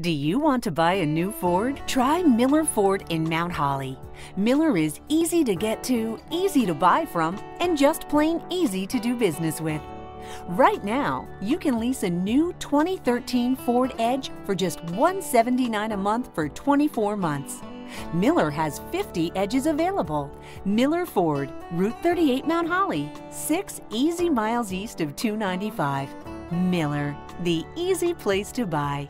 Do you want to buy a new Ford? Try Miller Ford in Mount Holly. Miller is easy to get to, easy to buy from, and just plain easy to do business with. Right now, you can lease a new 2013 Ford Edge for just $179 a month for 24 months. Miller has 50 edges available. Miller Ford, Route 38 Mount Holly, 6 easy miles east of 295. Miller, the easy place to buy.